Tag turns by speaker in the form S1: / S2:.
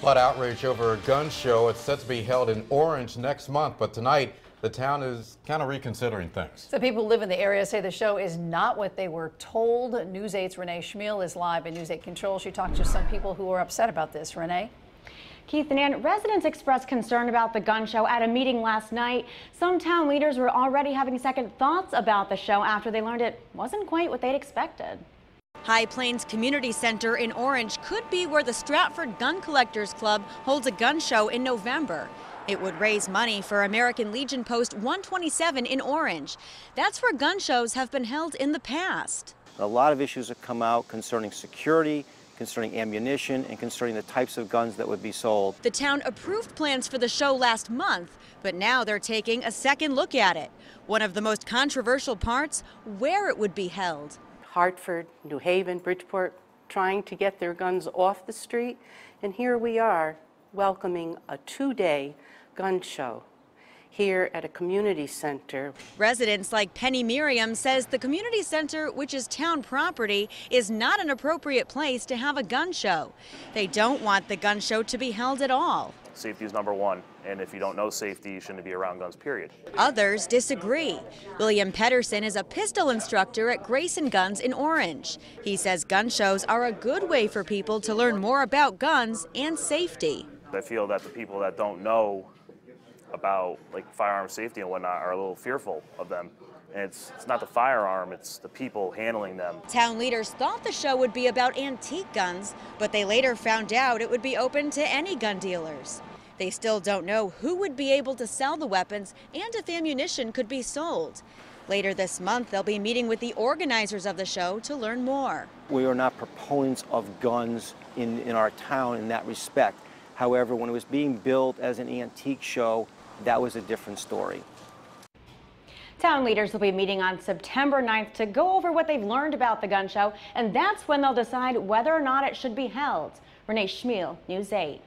S1: A lot of outrage over a gun show. It's set to be held in Orange next month, but tonight the town is kind of reconsidering things.
S2: So people who live in the area say the show is not what they were told. News 8's Renee Chmiel is live in News 8 Control. She talked to some people who are upset about this. Renee?
S3: Keith and Ann, residents expressed concern about the gun show at a meeting last night. Some town leaders were already having second thoughts about the show after they learned it wasn't quite what they'd expected.
S4: High Plains Community Center in Orange could be where the Stratford Gun Collectors Club holds a gun show in November. It would raise money for American Legion Post 127 in Orange. That's where gun shows have been held in the past.
S5: A lot of issues have come out concerning security, concerning ammunition, and concerning the types of guns that would be sold.
S4: The town approved plans for the show last month, but now they're taking a second look at it. One of the most controversial parts, where it would be held.
S6: Hartford, New Haven, Bridgeport, trying to get their guns off the street. And here we are welcoming a two-day gun show here at a community center.
S4: Residents like Penny Miriam says the community center, which is town property, is not an appropriate place to have a gun show. They don't want the gun show to be held at all.
S7: Safety is number one, and if you don't know safety, you shouldn't be around guns, period.
S4: Others disagree. William Pedersen is a pistol instructor at Grayson Guns in Orange. He says gun shows are a good way for people to learn more about guns and safety.
S7: I feel that the people that don't know about like firearm safety and whatnot are a little fearful of them. And it's, it's not the firearm, it's the people handling them.
S4: Town leaders thought the show would be about antique guns, but they later found out it would be open to any gun dealers. They still don't know who would be able to sell the weapons and if ammunition could be sold. Later this month, they'll be meeting with the organizers of the show to learn more.
S5: We are not proponents of guns in, in our town in that respect. However, when it was being built as an antique show, that was a different story.
S3: Town leaders will be meeting on September 9th to go over what they've learned about the gun show, and that's when they'll decide whether or not it should be held. Renee Chmiel, News 8.